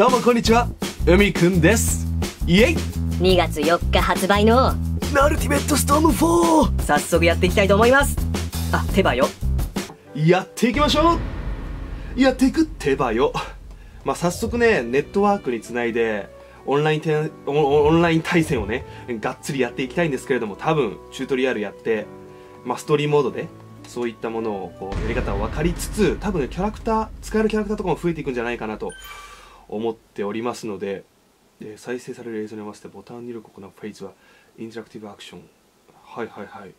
どうもこんにちは。海くんです。イエイ。2月4日発売の。ナルティメットストーム4早速やっていきたいと思います。あ手羽よ。やっていきましょう。やっていく手羽よ。まあ早速ねネットワークにつないでオンラインてオンオンライン対戦をねがっつりやっていきたいんですけれども多分チュートリアルやってまあストーリーモードでそういったものをこうやり方を分かりつつ多分ねキャラクター使えるキャラクターとかも増えていくんじゃないかなと思っておりますので、えー再生される映像に合わせてボタン入力を行うフェーズはインタラクティブアクション。はいはいはい。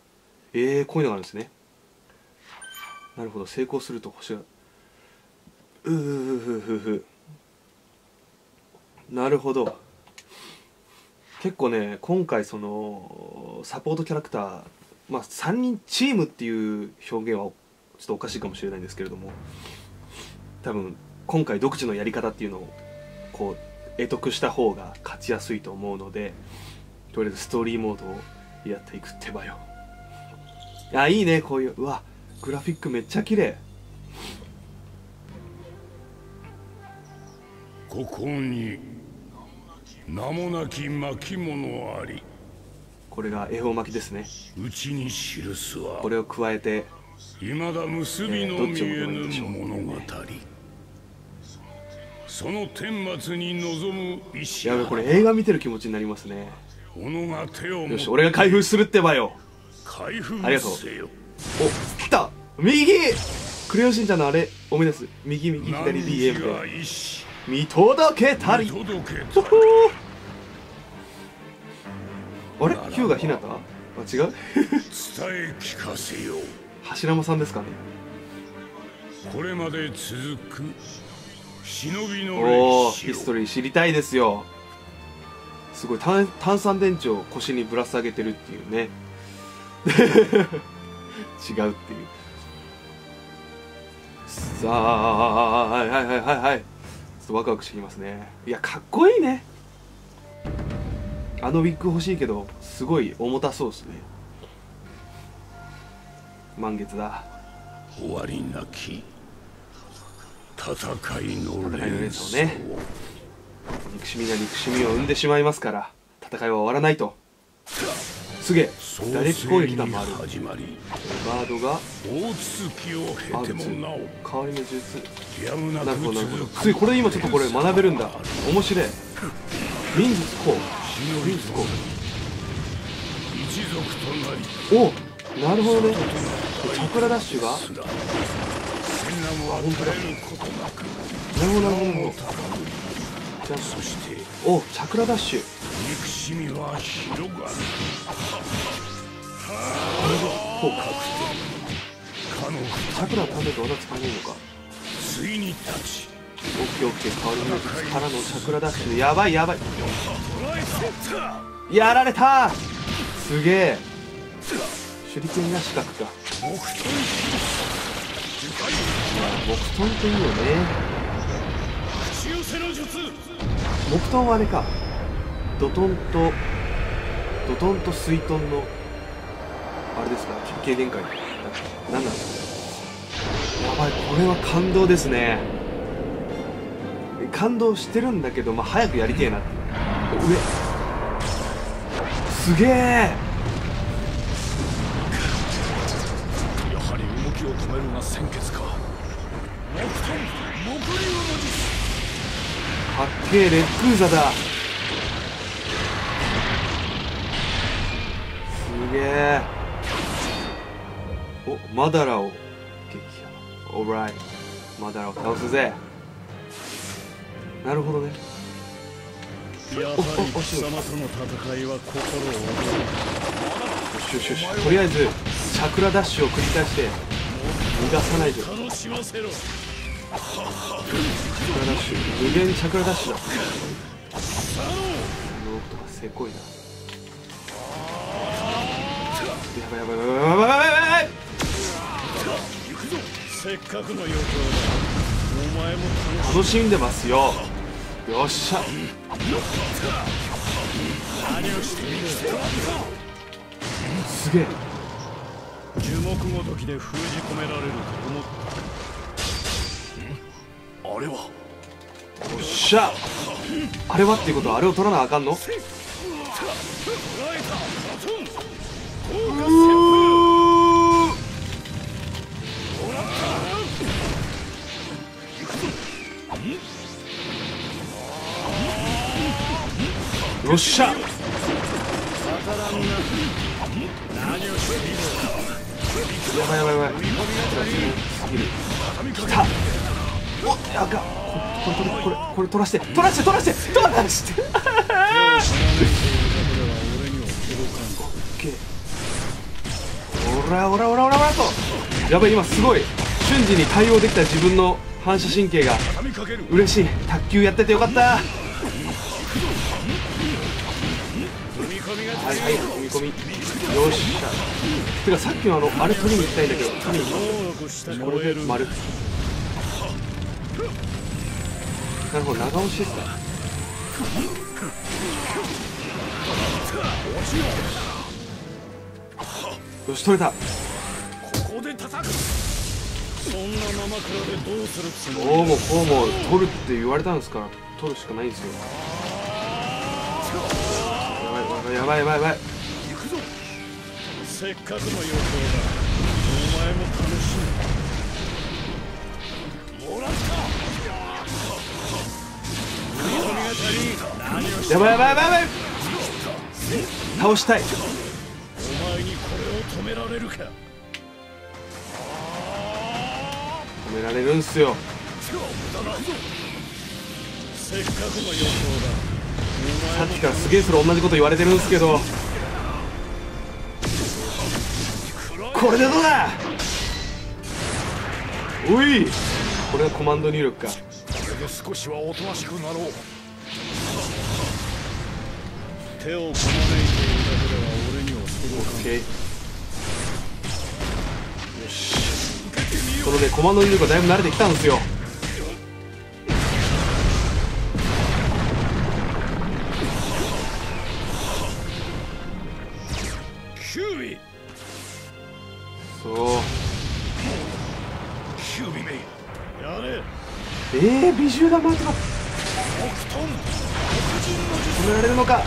えー、こういうのがあるんですね。なるほど。成功すると星が。うーふふふふなるほど。結構ね今回そのサポートキャラクターまあ3人チームっていう表現はちょっとおかしいかもしれないんですけれども。多分今回独自のやり方っていうのをこう得得した方が勝ちやすいと思うのでとりあえずストーリーモードをやっていく手羽よ。あいいねこういううわグラフィックめっちゃ綺麗。ここに名もなき巻物あり。これが恵方巻きですね。うちに記すはこれを加えて未だ結びの見えぬ物語その顛末に臨む意志やべこれ映画見てる気持ちになりますね。己が手をよし俺が開封するってばよ。開封ありがとう。お来た。右。クレヨンしんちゃんのあれ。思い出す。右右左がで。見届けたり。見届けほたほーあれ？ヒューがひなた？あ違う？伝え聞かせよ柱間さんですかね。これまで続くおお歴史ヒストリー知りたいですよ。すごい炭炭酸電池を腰にぶら下げてるっていうね。違うっていう。さあはいはいはいはいはい。ちょっとワクワクしてきますね。いやかっこいいね。あのウィッグ欲しいけどすごい重たそうですね。満月だ。終わりなき戦いの連連鎖を鎖ね憎しみが憎しみを生んでしまいますから戦いは終わらないと。すげえ打撃攻撃弾もある。始まり。ガードが大続きを経てもなお代わりの術。ななるほくどなるほど続く。ついこれ今ちょっとこれ学べるんだ。面白い忍術こう忍術こ一族となり。うおなるほどね。チャクラダッシュがすら戦乱は絶えることなくなるほどなるほどなるほどじゃあそしておチャクラダッシュ憎しみは広がるほうかのチャクラ食べて技使えないのかついに立ちオッケーオッケー代わりのからのチャクラダッシュやばいやばいやられたすげえ手裏剣が四角か木遁っていいよね。木遁はあれか。ドトンとドトンと水遁のあれですか？経限界何なんですかやばいこれは感動ですね。感動してるんだけど、まあ、早くやりてえな上。すげえ。やはり動きを止めるが先決。かっけえレックーザだ。すげえ。おマダラを撃破。オーライマダラを倒すぜ。なるほどね。やはり貴様との戦いは心をよしよしよし。とりあえずチャクラダッシュを繰り返して逃がさないでチャ楽しませろクラダッシュ。無限チャクラダッシュだ。あのとかせこいな。やばいやばいやばいやばいやばいやばいやばい。せっかくの余興だ。お前も楽しんでますよ。よっしゃ。何をしているすげえ。樹木ごときで封じ込められると思っあれは。よっしゃ。あれはっていうことはあれを取らなあかんの？よっしゃ。やばいやばいやばいすぎるきたおやかこれこれこれこれ取らして取らして取らして。取らして。オッケーおらおらおらおらおらとやばい今すごい。瞬時に対応できた自分の反射神経が。畳みかける嬉しい。卓球やっててよかった。はいはい踏み込みよっしゃてかさっきのあのあれ取りに行きたいんだけど取りに行能力してこれで丸なるほど長押しですか。よし取れた。ここで叩くそんな生倉でどうするつもり？こうもこうも取るって言われたんですから取るしかないんですよ。やばいやばいやばいやばいやばいせっかくの予定だ。お前も楽しむやばいやばいやばいやばい倒したい。お前にこれを止められるか。止められるんすよ。せっかくの予想だ。さっきからすげえそれ同じこと言われてるんですけど。これでどうだ?おい!これがコマンド入力か。これで少しはおとなしくなろう手をこまねいているだけでは俺には届かん OK よしこのねコマンド入力がだいぶ慣れてきたんですよ。そう。キュービめやれ。えー、美獣玉とかオク止められるのか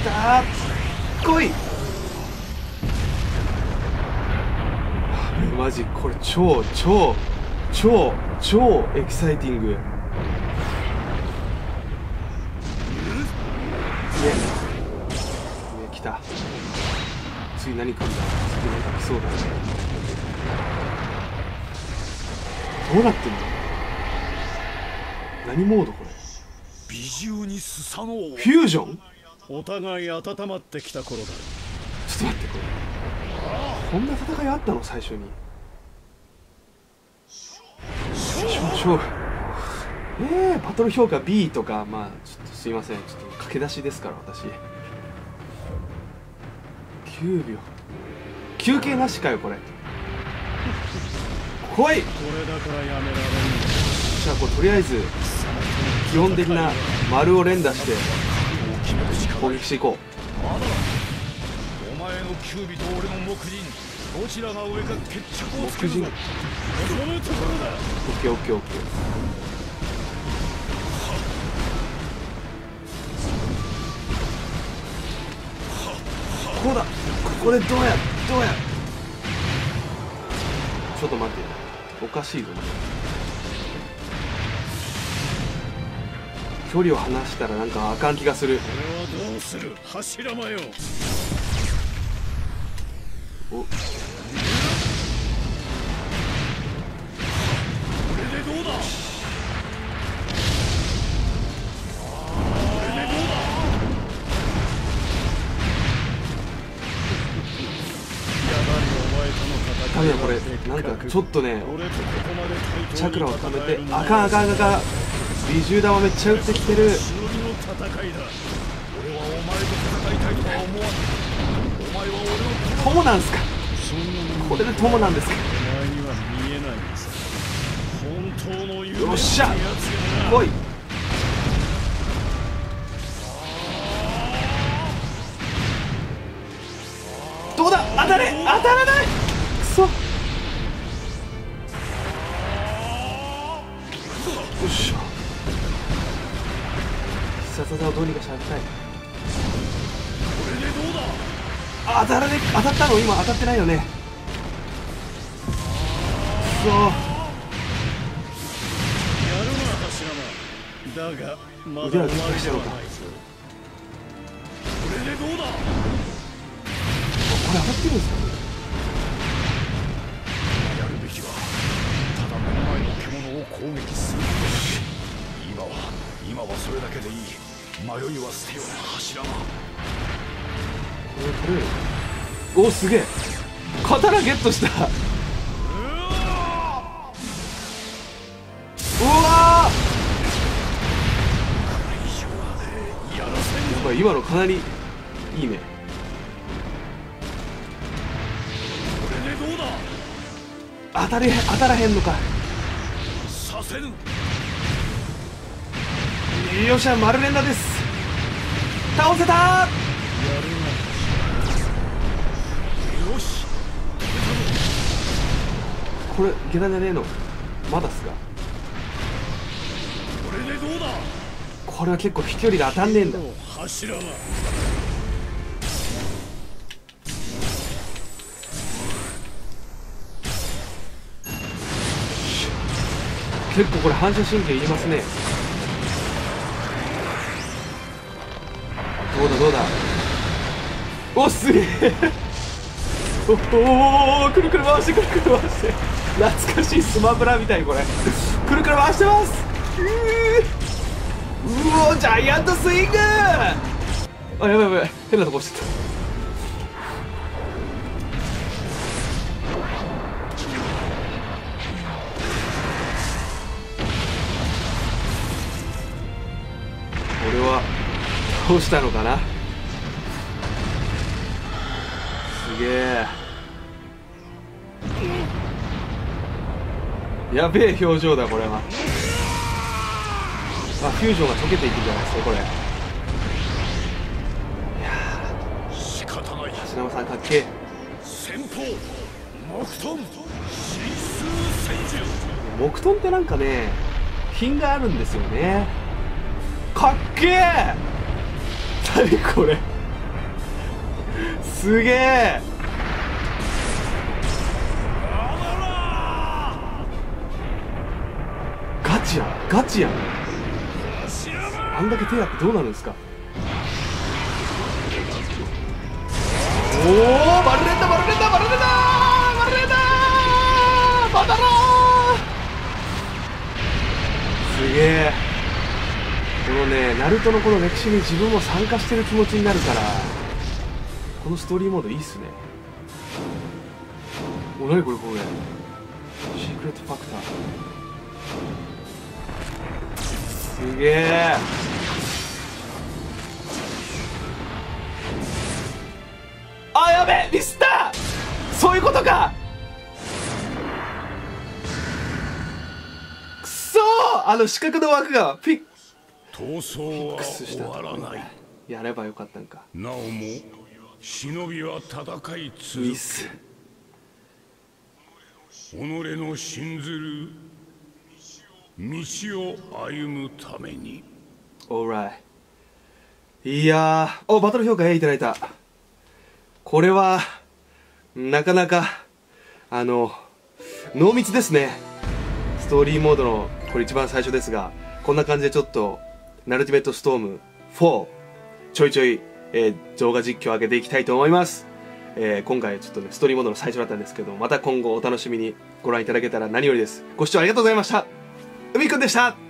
きたー来い。マジこれ超超超超エキサイティング。いえ来た。次何来るんだ。次何か来そうだ。どうなってんの？何モードこれ？美獣にスサノオ。フュージョン？お互い温まってきた頃だ。ちょっと待ってこれ。こんな戦いあったの？最初に。勝負。えー、バトル評価 B とか。まあちょっとすいません。ちょっと駆け出しですから私。9秒。休憩なしかよこれ。来い！これだからやめられんじゃあこれとりあえず基本的な丸を連打して攻撃していこお前のキュービと俺の木人どちらが上か決着をつけるぞ。木人望むところだうオッケーオッケーオッケーこうだ。ここでどうやどうや。ちょっと待って。おかしいぞ距離を離したらなんかあかん気がする。これはどうする？柱間よお。これでどうだ？ダメだ？これなんかちょっとねチャクラを貯めてあかんあかんあかん美獣玉めっちゃ打ってきてる。俺はお前と戦いたいとは思わお前は俺の友なんすかこれで友なんですかよっしゃ！来いね当たったの今当たってないよね。くそやるな柱間だがまだ？終わりではないぞこれでどうだこれ当たってるんです。かやるべきはただ目の前の獣を攻撃する。今は今はそれだけでいい。迷いは捨てよ柱間これ取れるおすげえ。刀ゲットした。うわやらせんやばい今のかなりいいね。これでどうだ当たり当たらへんのか。させぬよっしゃ丸連打です。倒せたこれ下段じゃねえの？まだっすか？これでどうだ？これは結構飛距離が当たんねえんだ。柱間結構これ反射神経いりますね。どうだどうだ？おすげえ。おおーくるくる回してくるくる回して懐かしいスマブラみたいこれ。くるくる回してます。うおジャイアントスイング。あやばいやばい。変なとこ押してた。俺は倒したのかな。すげえ。やべえ表情だこれは。あフュージョンが溶けていくんじゃないですかこれ。いや仕方ない橋山さんかっけえ。先方木遁木遁ってなんかね品があるんですよね。かっけえ。何これ。すげえガチやガチやん。あんだけ手やってどうなるんですか？おおバルレンダバルレンダバルレンダバルレンダバタロー！すげえ。このねナルトのこの歴史に自分も参加してる気持ちになるからこのストーリーモードいいっすね。お何これこれ。シークレットファクター。すげえ。あやべミスった。そういうことか。くそー。あの四角の枠がピッ闘争は終わらない。やればよかったんか。なおも忍びは戦い続く。ミス。己の信ずる道を歩むために。オーライいやーおバトル評価 A いただいた。これはなかなかあの濃密ですね。ストーリーモードのこれ一番最初ですがこんな感じでちょっとナルティメットストーム4ちょいちょい、えー動画実況を上げていきたいと思います、えー今回ちょっとねストーリーモードの最初だったんですけどまた今後お楽しみにご覧いただけたら何よりです。ご視聴ありがとうございました。海くんでした。